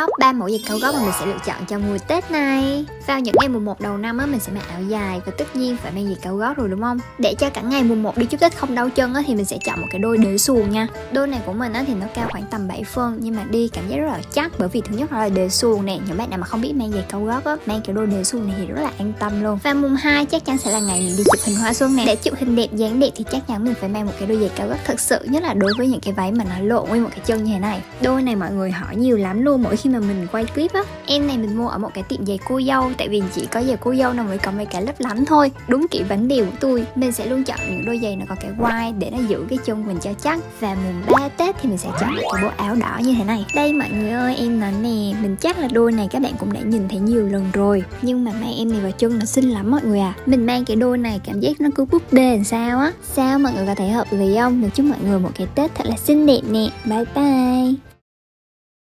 top 3 mẫu giày cao gót mà mình sẽ lựa chọn cho mùa Tết này. Vào những ngày mùa 1 đầu năm á, mình sẽ mặc áo dài và tất nhiên phải mang giày cao gót rồi, đúng không? Để cho cả ngày mùa 1 đi chúc Tết không đau chân á, thì mình sẽ chọn một cái đôi đế xuồng nha. Đôi này của mình á, thì nó cao khoảng tầm 7 phân, nhưng mà đi cảm giác rất là chắc bởi vì thứ nhất là đế xuồng nè. Những bạn nào mà không biết mang giày cao gót á, mang cái đôi đế xuồng này thì rất là an tâm luôn. Và mùng 2 chắc chắn sẽ là ngày mình đi chụp hình hoa xuân nè. để chụp hình đẹp, dáng đẹp thì chắc chắn mình phải mang một cái đôi giày cao gót thật sự, nhất là đối với những cái váy mà nó lộ nguyên một cái chân như thế này. Đôi này mọi người hỏi nhiều lắm luôn, mỗi khi mà mình quay clip á, em này mình mua ở một cái tiệm giày cô dâu, tại vì chỉ có giày cô dâu nào mới có mấy cái lấp lánh thôi. Đúng kiểu bánh điều của tôi mình sẽ luôn chọn những đôi giày nó có cái quai để nó giữ cái chân mình cho chắc. Và mùng 3 tết thì mình sẽ chọn một cái bộ áo đỏ như thế này. Đây mọi người ơi, em nói nè, mình chắc là đôi này các bạn cũng đã nhìn thấy nhiều lần rồi. Nhưng mà mang em này vào chân nó xinh lắm mọi người à. Mình mang cái đôi này, cảm giác nó cứ búp bê làm sao á. Sao mọi người có thể hợp lý không? Mình chúc mọi người một cái tết thật là xinh đẹp nè. Bye bye.